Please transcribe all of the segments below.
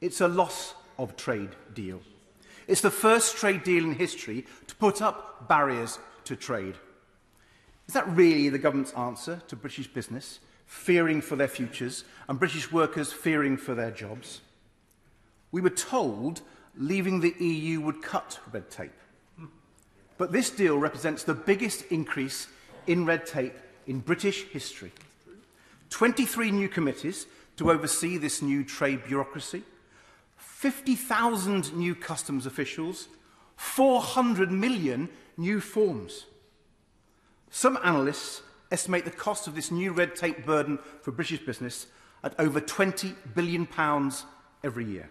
It's a loss of trade deal. It's the first trade deal in history to put up barriers to trade. Is that really the government's answer to British business, fearing for their futures, and British workers fearing for their jobs? We were told leaving the EU would cut red tape. But this deal represents the biggest increase in red tape in British history. 23 new committees to oversee this new trade bureaucracy – 50,000 new customs officials, 400 million new forms. Some analysts estimate the cost of this new red tape burden for British business at over £20 billion pounds every year.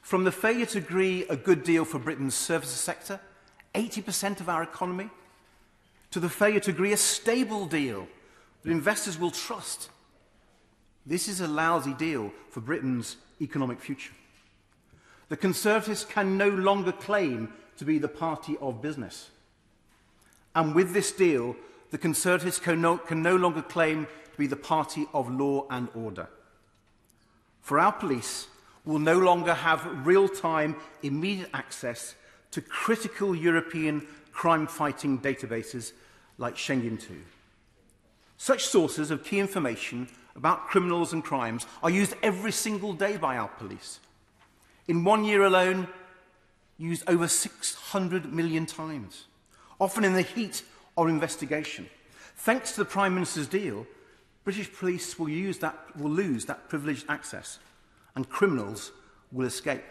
From the failure to agree a good deal for Britain's services sector, 80% of our economy, to the failure to agree a stable deal that investors will trust. This is a lousy deal for Britain's economic future. The Conservatives can no longer claim to be the party of business. And with this deal, the Conservatives can no, can no longer claim to be the party of law and order. For our police will no longer have real-time, immediate access to critical European crime-fighting databases like Schengen 2. Such sources of key information about criminals and crimes are used every single day by our police. In one year alone, used over 600 million times often in the heat of investigation. Thanks to the Prime Minister's deal, British police will, use that, will lose that privileged access and criminals will escape.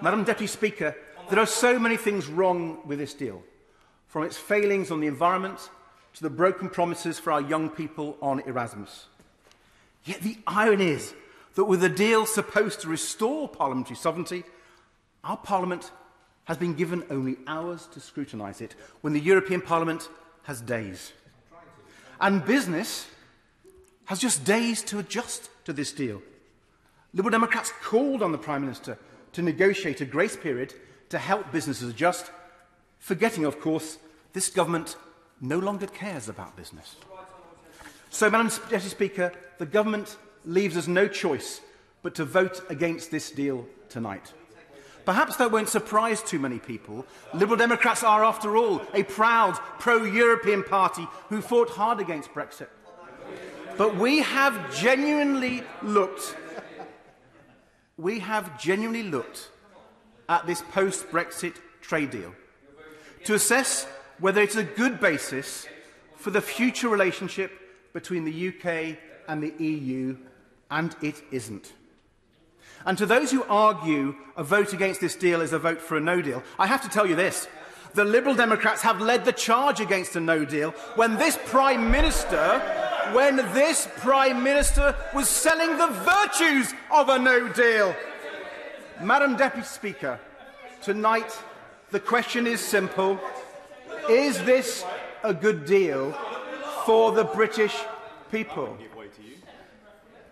Madam Deputy Speaker, there are so many things wrong with this deal, from its failings on the environment to the broken promises for our young people on Erasmus. Yet the irony is that with a deal supposed to restore parliamentary sovereignty, our parliament has been given only hours to scrutinise it when the European Parliament has days. And business has just days to adjust to this deal. Liberal Democrats called on the Prime Minister to negotiate a grace period to help businesses adjust, forgetting, of course, this government no longer cares about business. So, Madam Deputy Speaker, the government leaves us no choice but to vote against this deal tonight. Perhaps that won't surprise too many people. Liberal Democrats are, after all, a proud pro-European party who fought hard against Brexit. But we have genuinely looked, we have genuinely looked at this post-Brexit trade deal to assess whether it's a good basis for the future relationship between the UK and the EU, and it isn't. And to those who argue a vote against this deal is a vote for a no deal, I have to tell you this. The Liberal Democrats have led the charge against a no deal when this Prime Minister, when this Prime Minister was selling the virtues of a no deal. Madam Deputy Speaker, tonight the question is simple. Is this a good deal for the British people?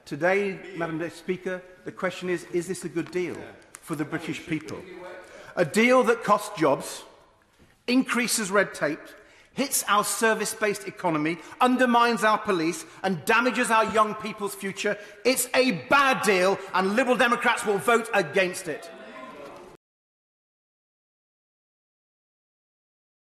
Today, Madam Speaker, the question is, is this a good deal for the British people? A deal that costs jobs, increases red tape, hits our service-based economy, undermines our police and damages our young people's future. It's a bad deal and Liberal Democrats will vote against it.